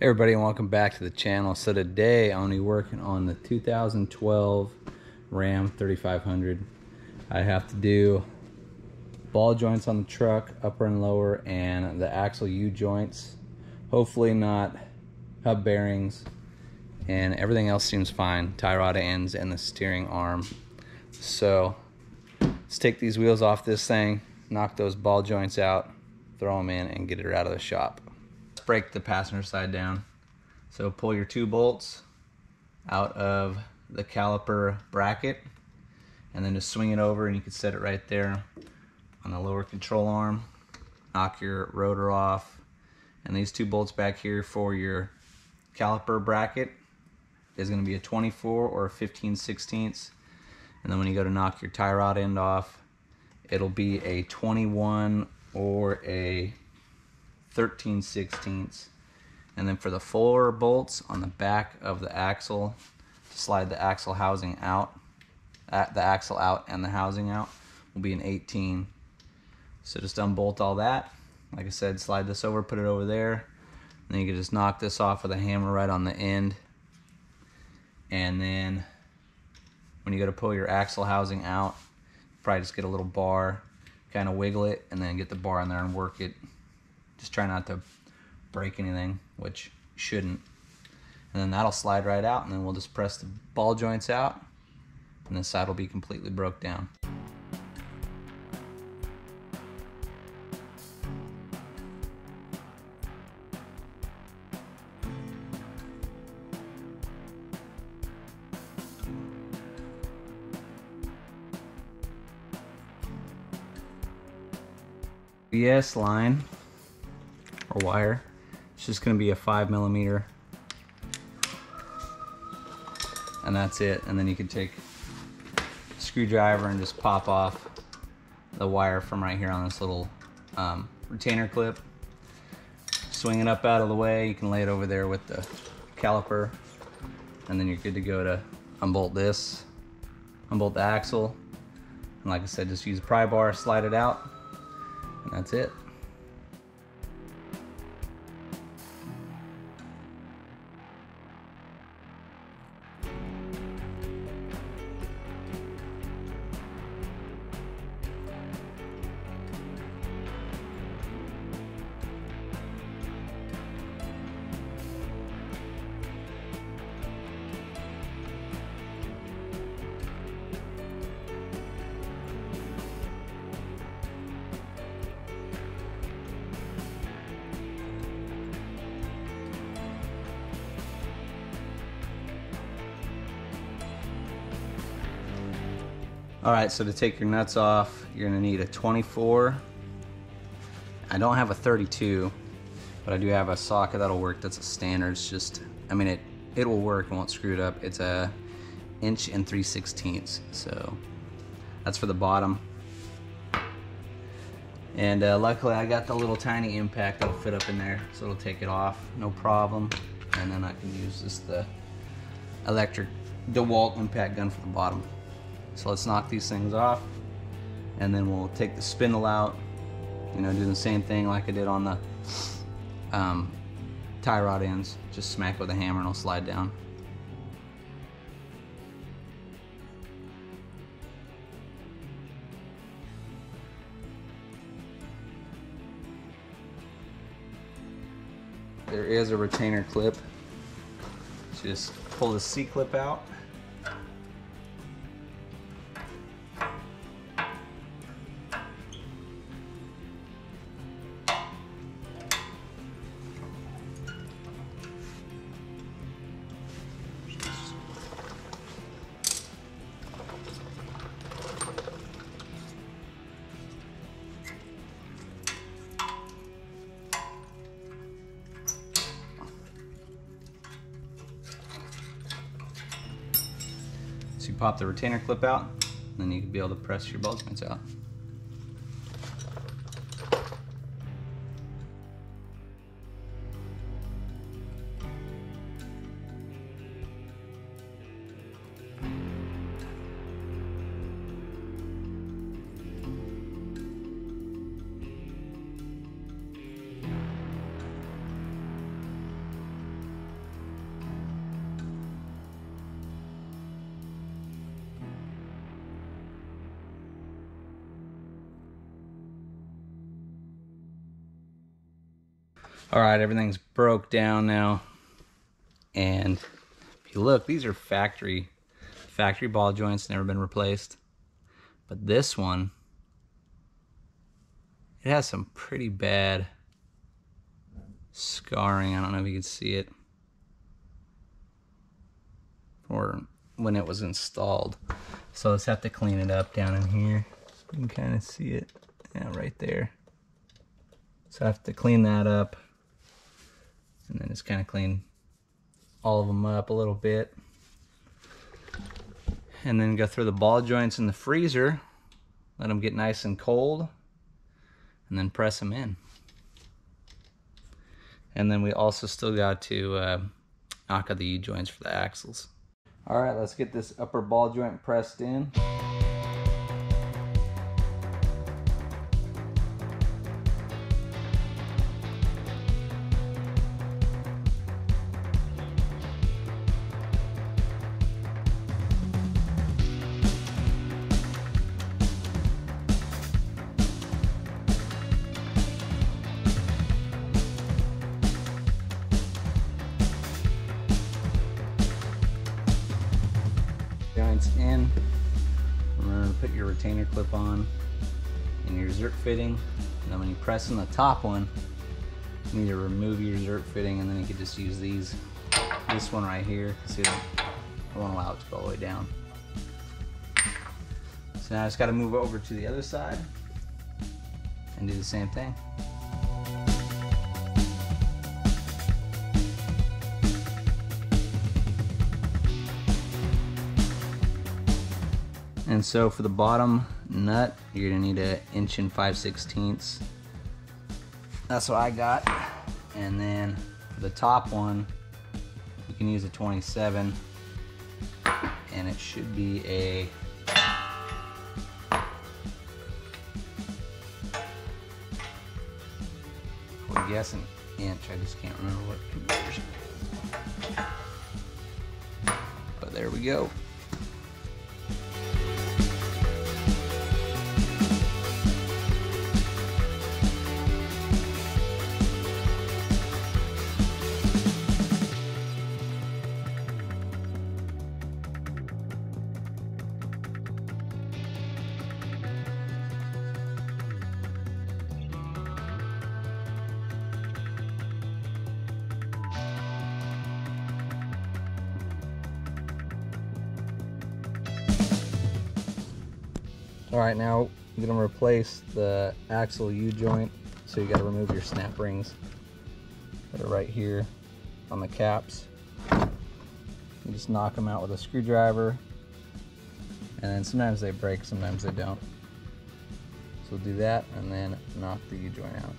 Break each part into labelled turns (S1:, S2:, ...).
S1: Hey everybody and welcome back to the channel. So today I'm going to be working on the 2012 Ram 3500. I have to do ball joints on the truck, upper and lower, and the axle U-joints. Hopefully not hub bearings, and everything else seems fine. Tie rod ends and the steering arm. So let's take these wheels off this thing, knock those ball joints out, throw them in, and get it out of the shop break the passenger side down. So pull your two bolts out of the caliper bracket and then just swing it over and you can set it right there on the lower control arm. Knock your rotor off. And these two bolts back here for your caliper bracket is going to be a 24 or a 15 16ths. And then when you go to knock your tie rod end off, it'll be a 21 or a 13 sixteenths. And then for the four bolts on the back of the axle, to slide the axle housing out, the axle out and the housing out will be an 18. So just unbolt all that. Like I said, slide this over, put it over there. And then you can just knock this off with a hammer right on the end. And then when you go to pull your axle housing out, probably just get a little bar, kind of wiggle it, and then get the bar in there and work it just try not to break anything, which shouldn't. And then that'll slide right out and then we'll just press the ball joints out and this side will be completely broke down. BS line or wire. It's just gonna be a five millimeter. And that's it. And then you can take screwdriver and just pop off the wire from right here on this little um, retainer clip. Swing it up out of the way. You can lay it over there with the caliper. And then you're good to go to unbolt this, unbolt the axle. And like I said, just use a pry bar, slide it out, and that's it. All right, so to take your nuts off, you're gonna need a 24. I don't have a 32, but I do have a socket that'll work. That's a standard. It's just, I mean, it it will work and won't screw it up. It's a inch and 3 sixteenths. So that's for the bottom. And uh, luckily I got the little tiny impact that'll fit up in there. So it'll take it off, no problem. And then I can use this, the electric DeWalt impact gun for the bottom. So let's knock these things off and then we'll take the spindle out, you know, do the same thing like I did on the um, tie rod ends. Just smack with a hammer and it'll slide down. There is a retainer clip. Just pull the C-clip out. Pop the retainer clip out, then you can be able to press your ball joints out. All right, everything's broke down now. And if you look, these are factory factory ball joints, never been replaced. But this one, it has some pretty bad scarring. I don't know if you can see it. Or when it was installed. So let's have to clean it up down in here. You can kind of see it. Yeah, right there. So I have to clean that up. And then just kind of clean all of them up a little bit. And then go through the ball joints in the freezer. Let them get nice and cold. And then press them in. And then we also still got to uh, knock out the U-joints for the axles. All right, let's get this upper ball joint pressed in. Your retainer clip on and your zerk fitting. And then when you press on the top one, you need to remove your zerk fitting and then you can just use these. This one right here, see that? I won't allow it to go all the way down. So now I just gotta move over to the other side and do the same thing. And so for the bottom nut, you're gonna need an inch and 5 sixteenths. That's what I got. And then for the top one, you can use a 27 and it should be a guess an inch. I just can't remember what computers. But there we go. All right, now I'm gonna replace the axle U-joint. So you gotta remove your snap rings that are right here on the caps. You just knock them out with a screwdriver. And then sometimes they break, sometimes they don't. So we'll do that and then knock the U-joint out.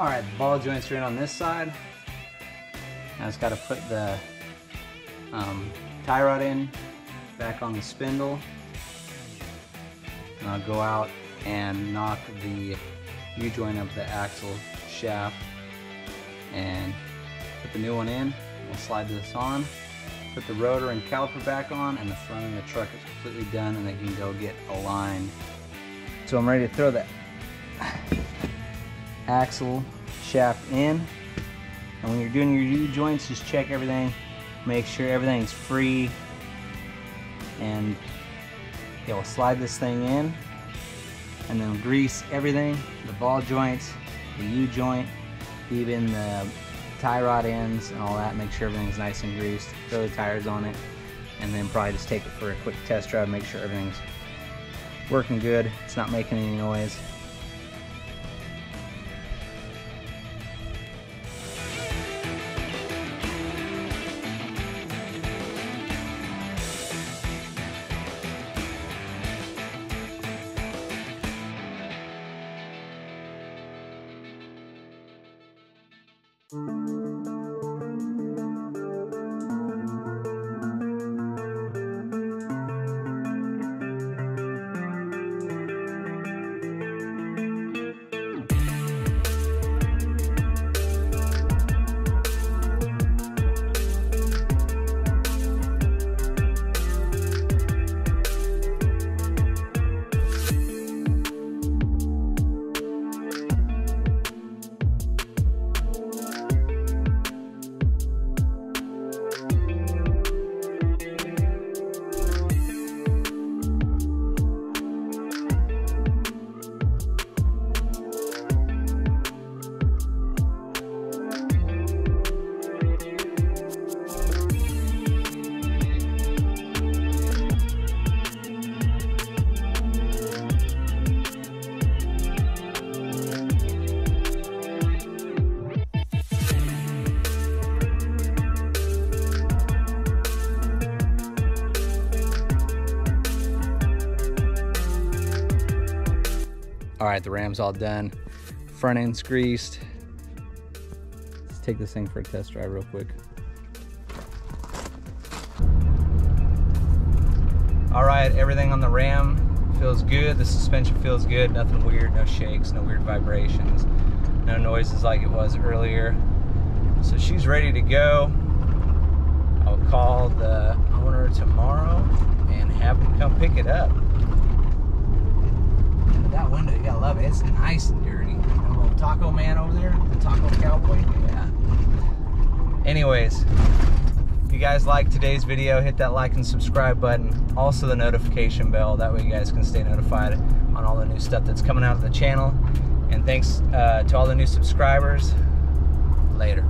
S1: All right, ball joints are in on this side. Now I just got to put the um, tie rod in back on the spindle. And I'll go out and knock the U-joint of the axle shaft and put the new one in. We'll slide this on, put the rotor and caliper back on, and the front of the truck is completely done and they can go get aligned. So I'm ready to throw that axle shaft in. And when you're doing your U-joints, just check everything. Make sure everything's free. And it will slide this thing in. And then grease everything, the ball joints, the U-joint, even the tie rod ends and all that. Make sure everything's nice and greased. Throw the tires on it. And then probably just take it for a quick test drive. Make sure everything's working good. It's not making any noise. All right, the ram's all done. Front end's greased. Let's take this thing for a test drive real quick. All right, everything on the ram feels good. The suspension feels good. Nothing weird, no shakes, no weird vibrations, no noises like it was earlier. So she's ready to go. I'll call the owner tomorrow and have him come pick it up that window, you gotta love it. It's nice and dirty. That little taco man over there, the taco cowboy. Yeah. Anyways, if you guys like today's video, hit that like and subscribe button. Also the notification bell. That way you guys can stay notified on all the new stuff that's coming out of the channel. And thanks uh, to all the new subscribers. Later.